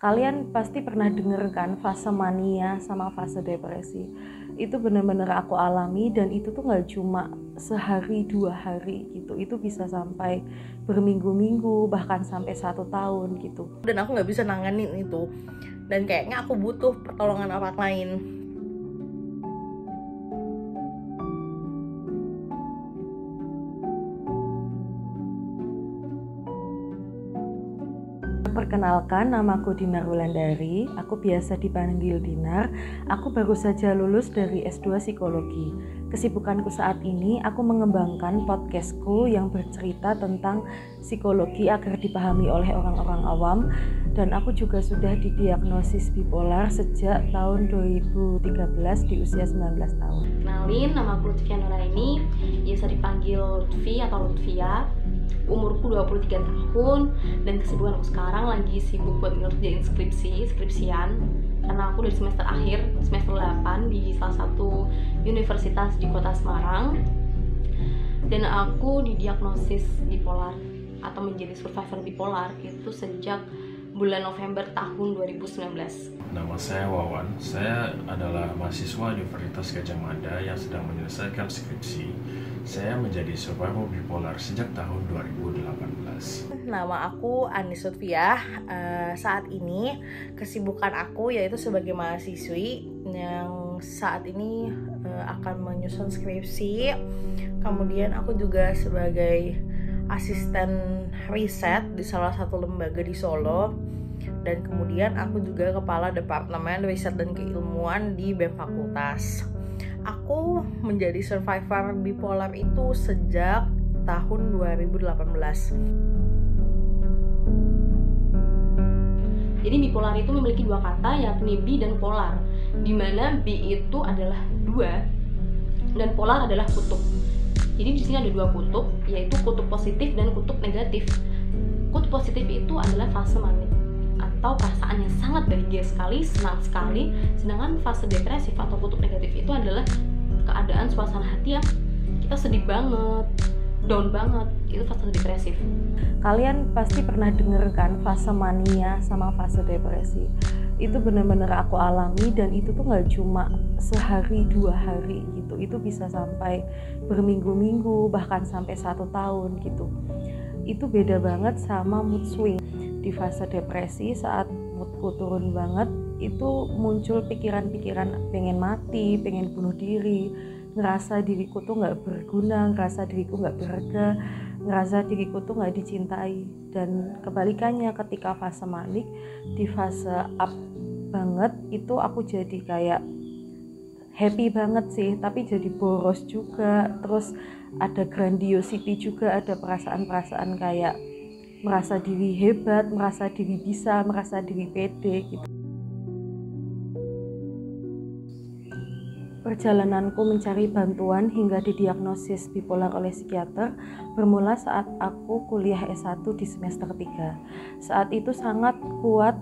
Kalian pasti pernah denger kan fase mania sama fase depresi. Itu bener-bener aku alami dan itu tuh nggak cuma sehari dua hari gitu. Itu bisa sampai berminggu-minggu bahkan sampai satu tahun gitu. dan aku nggak bisa nanganin itu dan kayaknya aku butuh pertolongan orang lain Perkenalkan, namaku Dinar Wulandari. Aku biasa dipanggil Dinar. Aku baru saja lulus dari S2 Psikologi. Kesibukanku saat ini, aku mengembangkan podcastku yang bercerita tentang psikologi agar dipahami oleh orang-orang awam. Dan aku juga sudah didiagnosis bipolar sejak tahun 2013 di usia 19 tahun. Kenalin, nama aku Lutfia Nuraini, biasa dipanggil Lutfi atau Lutfia. Umurku 23 tahun dan kesibukan aku sekarang lagi sibuk buat ngerjain skripsi, skripsian karena aku dari semester akhir, semester 8 di salah satu universitas di kota Semarang dan aku didiagnosis bipolar atau menjadi survivor bipolar itu sejak bulan November tahun 2019 Nama saya Wawan, saya adalah mahasiswa Universitas Gajah Mada yang sedang menyelesaikan skripsi. Saya menjadi survivor bipolar sejak tahun 2018. nama aku Anis Lutfiah Eh, saat ini kesibukan aku yaitu sebagai mahasiswi yang saat ini eh, akan menyusun skripsi kemudian aku juga sebagai asisten riset di salah satu lembaga di Solo dan kemudian aku juga kepala departemen riset dan keilmuan di BEM Fakultas aku menjadi survivor bipolar itu sejak tahun 2018 Jadi bipolar itu memiliki dua kata yakni bi dan polar. Di mana bi itu adalah dua dan polar adalah kutub. Jadi di sini ada dua kutub yaitu kutub positif dan kutub negatif. Kutub positif itu adalah fase manik atau perasaan yang sangat bahagia sekali, senang sekali. Sedangkan fase depresif atau kutub negatif itu adalah keadaan suasana hati yang kita sedih banget, down banget. Itu fase depresif. Kalian pasti pernah denger kan fase mania sama fase depresi. Itu bener-bener aku alami dan itu tuh nggak cuma sehari dua hari gitu. Itu bisa sampai berminggu-minggu bahkan sampai satu tahun gitu. Itu beda banget sama mood swing di fase depresi saat moodku turun banget itu muncul pikiran-pikiran pengen mati, pengen bunuh diri, ngerasa diriku tuh nggak berguna, ngerasa diriku nggak berharga, ngerasa diriku tuh nggak dicintai. Dan kebalikannya ketika fase manik di fase up banget itu aku jadi kayak happy banget sih tapi jadi boros juga. Terus ada grandiosity juga ada perasaan-perasaan kayak merasa diri hebat merasa diri bisa merasa diri pede gitu Perjalananku mencari bantuan hingga didiagnosis bipolar oleh psikiater bermula saat aku kuliah S1 di semester 3. Saat itu sangat kuat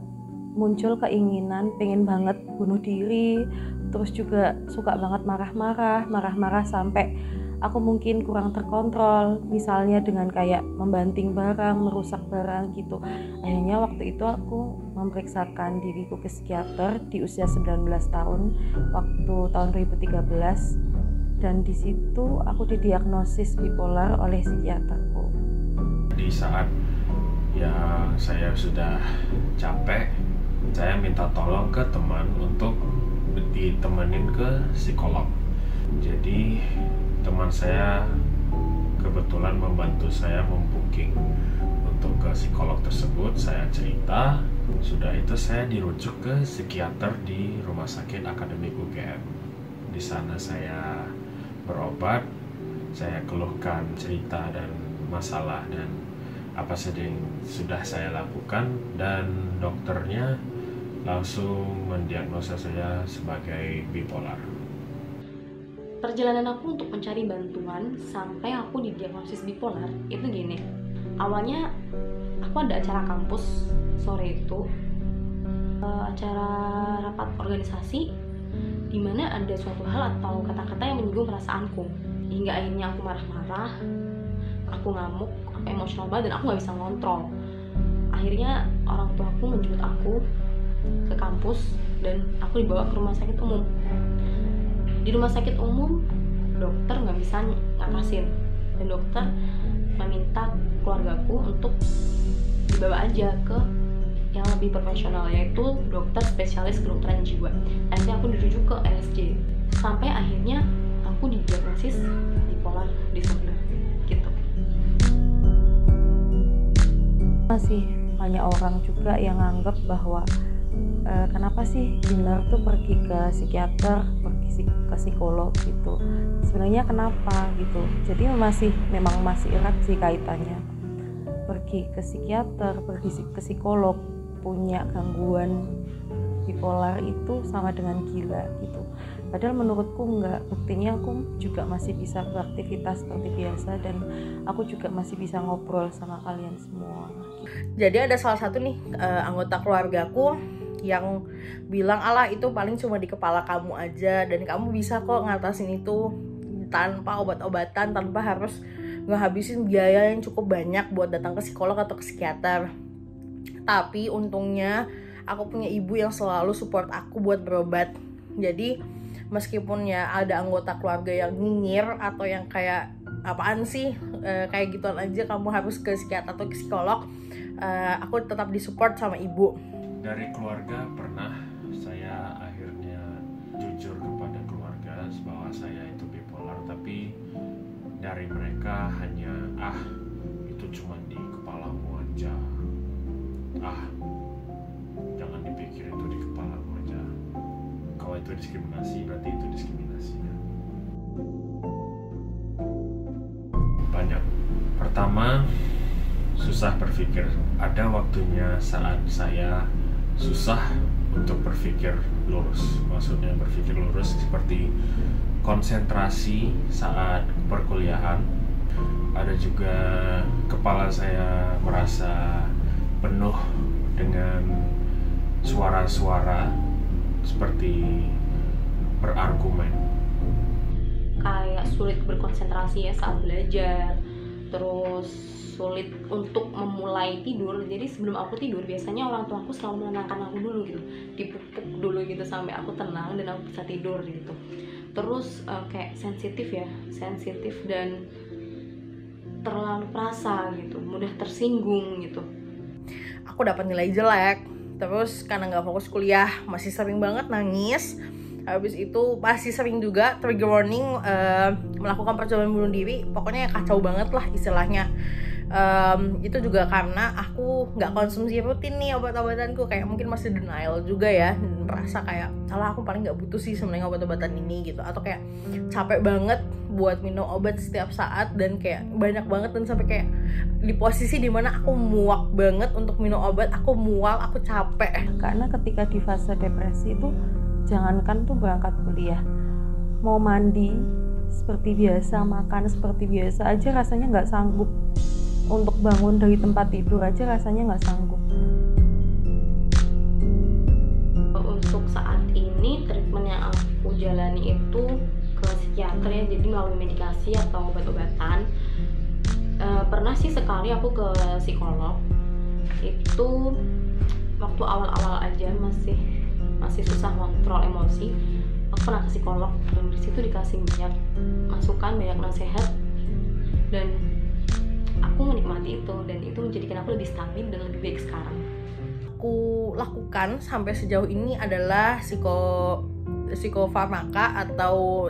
muncul keinginan pengen banget bunuh diri, terus juga suka banget marah-marah, marah-marah sampai aku mungkin kurang terkontrol, misalnya dengan kayak membanting barang, merusak barang gitu. Akhirnya waktu itu aku memeriksakan diriku ke psikiater di usia 19 tahun waktu tahun 2013 dan di situ aku didiagnosis bipolar oleh psikiaterku. Di saat yang saya sudah capek, saya minta tolong ke teman untuk ditemenin ke psikolog. Jadi teman saya kebetulan membantu saya membooking untuk ke psikolog tersebut. Saya cerita, sudah itu saya dirujuk ke psikiater di Rumah Sakit Akademik UGM. Di sana saya berobat, saya keluhkan cerita dan masalah dan apa saja yang sudah saya lakukan dan dokternya langsung mendiagnosa saya sebagai bipolar. Perjalanan aku untuk mencari bantuan sampai aku didiagnosis bipolar itu gini. Awalnya aku ada acara kampus sore itu eh, acara rapat organisasi di mana ada suatu hal atau kata-kata yang menyinggung perasaanku. Hingga akhirnya aku marah-marah aku ngamuk aku emosional banget dan aku nggak bisa ngontrol. Akhirnya orang tua aku menjemput aku ke kampus dan aku dibawa ke rumah sakit umum di rumah sakit umum dokter nggak bisa ngatasin dan dokter meminta keluargaku untuk dibawa aja ke yang lebih profesional yaitu dokter spesialis kedokteran jiwa. Akhirnya aku dirujuk ke RSJ sampai akhirnya aku didiagnosis bipolar disorder gitu. Masih banyak orang juga yang anggap bahwa e, kenapa sih Dinar tuh pergi ke psikiater, ke psikolog gitu. Sebenarnya kenapa gitu. Jadi masih memang masih erat sih kaitannya. Pergi ke psikiater, pergi ke psikolog punya gangguan bipolar itu sama dengan gila gitu padahal menurutku enggak buktinya aku juga masih bisa beraktivitas seperti biasa dan aku juga masih bisa ngobrol sama kalian semua jadi ada salah satu nih uh, anggota keluargaku yang bilang Allah itu paling cuma di kepala kamu aja dan kamu bisa kok ngatasin itu tanpa obat-obatan tanpa harus ngehabisin biaya yang cukup banyak buat datang ke psikolog atau ke psikiater. Tapi untungnya aku punya ibu yang selalu support aku buat berobat. Jadi meskipun ya ada anggota keluarga yang nyinyir atau yang kayak apaan sih e, kayak gituan aja kamu harus ke psikiater atau ke psikolog e, aku tetap disupport sama ibu dari keluarga pernah saya akhirnya jujur kepada keluarga bahwa saya itu bipolar tapi dari mereka hanya ah itu cuma di kepalamu aja. Ah jangan dipikir itu di kepalamu aja. Kalau itu diskriminasi berarti itu diskriminasi banyak. Pertama susah berpikir. Ada waktunya saat saya susah untuk berpikir lurus. Maksudnya berpikir lurus seperti konsentrasi saat perkuliahan. Ada juga kepala saya merasa penuh dengan suara-suara seperti berargumen. Kayak sulit berkonsentrasi ya saat belajar. Terus sulit untuk memulai tidur. Jadi sebelum aku tidur biasanya orang tua aku selalu menenangkan aku dulu gitu. Dipupuk dulu gitu sampai aku tenang dan aku bisa tidur gitu. Terus uh, kayak sensitif ya sensitif dan terlalu perasa gitu mudah tersinggung gitu. Aku dapat nilai jelek. Terus karena nggak fokus kuliah masih sering banget nangis. Habis itu masih sering juga trigger warning uh, melakukan percobaan bunuh diri. Pokoknya kacau banget lah istilahnya um, itu juga karena aku nggak konsumsi rutin nih obat-obatanku. Kayak mungkin masih denial juga ya. Merasa kayak salah aku paling nggak butuh sih sebenarnya obat-obatan ini gitu. Atau kayak capek banget buat minum obat setiap saat dan kayak banyak banget dan sampai kayak di posisi di mana aku muak banget untuk minum obat aku mual aku capek. Karena ketika di fase depresi itu jangankan tuh berangkat kuliah mau mandi seperti biasa makan seperti biasa aja rasanya nggak sanggup untuk bangun dari tempat tidur aja rasanya nggak sanggup. Untuk saat ini treatment yang aku jalani itu ke psikiater ya jadi melalui medikasi atau obat-obatan. E, pernah sih sekali aku ke psikolog. Itu waktu awal-awal aja masih masih susah mengontrol emosi. Aku pernah ke psikolog dan di situ dikasih banyak masukan banyak nasihat. Dan aku menikmati itu dan itu menjadikan aku lebih stabil dan lebih baik sekarang. Aku lakukan sampai sejauh ini adalah psiko psikofarmaka atau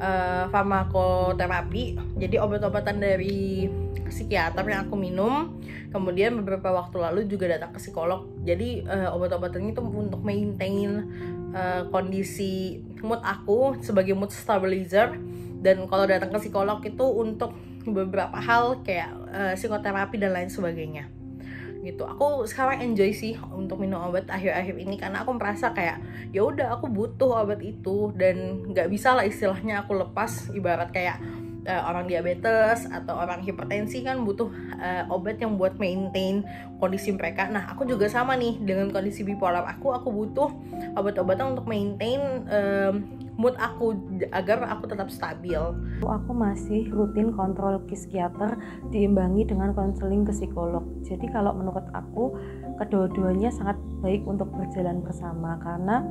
uh, farmakoterapi. Jadi obat-obatan dari psikiater yang aku minum kemudian beberapa waktu lalu juga datang ke psikolog. Jadi uh, obat-obatan itu untuk maintain uh, kondisi mood aku sebagai mood stabilizer dan kalau datang ke psikolog itu untuk beberapa hal kayak uh, psikoterapi dan lain sebagainya. Gitu. Aku sekarang enjoy sih untuk minum obat akhir-akhir ini karena aku merasa kayak ya udah aku butuh obat itu dan nggak bisa lah istilahnya aku lepas. Ibarat kayak uh, orang diabetes atau orang hipertensi kan butuh uh, obat yang buat maintain kondisi mereka. Nah, aku juga sama nih dengan kondisi bipolar aku, aku butuh obat-obatan untuk maintain um, mood aku agar aku tetap stabil. Aku masih rutin kontrol psikiater diimbangi dengan konseling ke psikolog. Jadi kalau menurut aku kedua-duanya sangat baik untuk berjalan bersama karena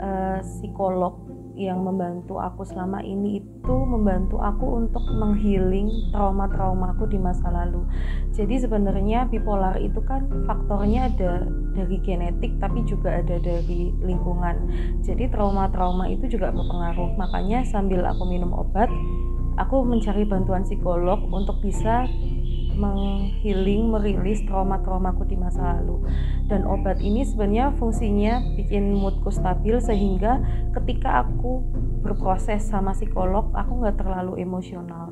uh, psikolog yang membantu aku selama ini itu membantu aku untuk menghealing trauma-traumaku di masa lalu. Jadi sebenarnya bipolar itu kan faktornya ada dari genetik tapi juga ada dari lingkungan. Jadi trauma-trauma itu juga berpengaruh. Makanya sambil aku minum obat, aku mencari bantuan psikolog untuk bisa menghealing, merilis trauma-traumaku di masa lalu. Dan obat ini sebenarnya fungsinya bikin moodku stabil sehingga ketika aku berproses sama psikolog, aku nggak terlalu emosional.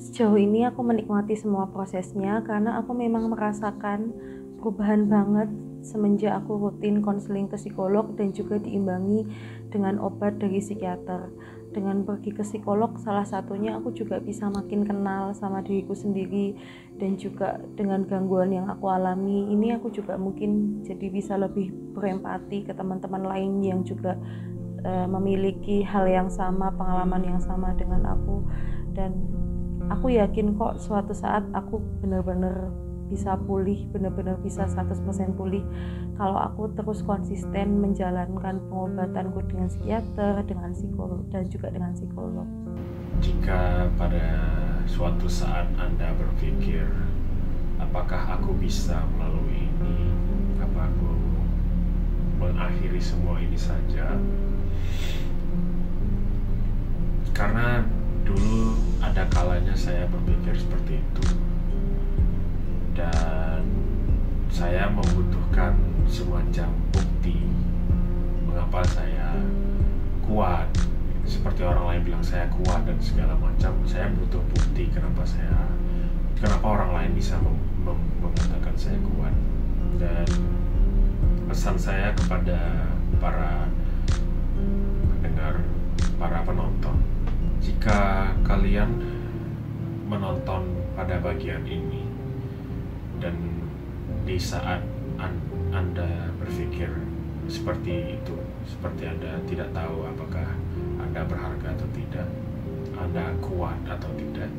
Sejauh ini aku menikmati semua prosesnya karena aku memang merasakan perubahan banget semenjak aku rutin konseling ke psikolog dan juga diimbangi dengan obat dari psikiater dengan pergi ke psikolog salah satunya aku juga bisa makin kenal sama diriku sendiri dan juga dengan gangguan yang aku alami. Ini aku juga mungkin jadi bisa lebih berempati ke teman-teman lain yang juga uh, memiliki hal yang sama pengalaman yang sama dengan aku. Dan aku yakin kok suatu saat aku benar-benar bisa pulih benar-benar bisa 100% pulih. Kalau aku terus konsisten menjalankan pengobatanku dengan psikiater dengan psikolog dan juga dengan psikolog. Jika pada suatu saat Anda berpikir apakah aku bisa melalui ini? Apa aku mengakhiri semua ini saja? Karena dulu ada kalanya saya berpikir seperti itu dan saya membutuhkan semacam bukti mengapa saya kuat. Seperti orang lain bilang saya kuat dan segala macam. Saya butuh bukti kenapa saya kenapa orang lain bisa mem mengatakan saya kuat. Dan pesan saya kepada para pendengar para penonton jika kalian menonton pada bagian ini dan di saat anda berpikir seperti itu seperti anda tidak tahu apakah anda berharga atau tidak anda kuat atau tidak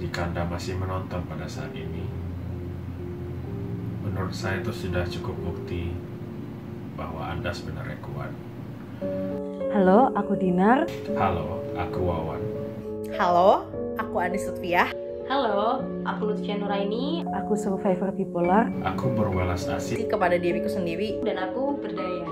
jika anda masih menonton pada saat ini menurut saya itu sudah cukup bukti bahwa anda sebenarnya kuat Halo, aku Dinar. Halo, aku Wawan. Halo, aku Adi Sutfiah. Halo, aku Lutfia Nuraini. Aku survivor bipolar. Aku berwelas asih kepada diriku sendiri dan aku berdaya.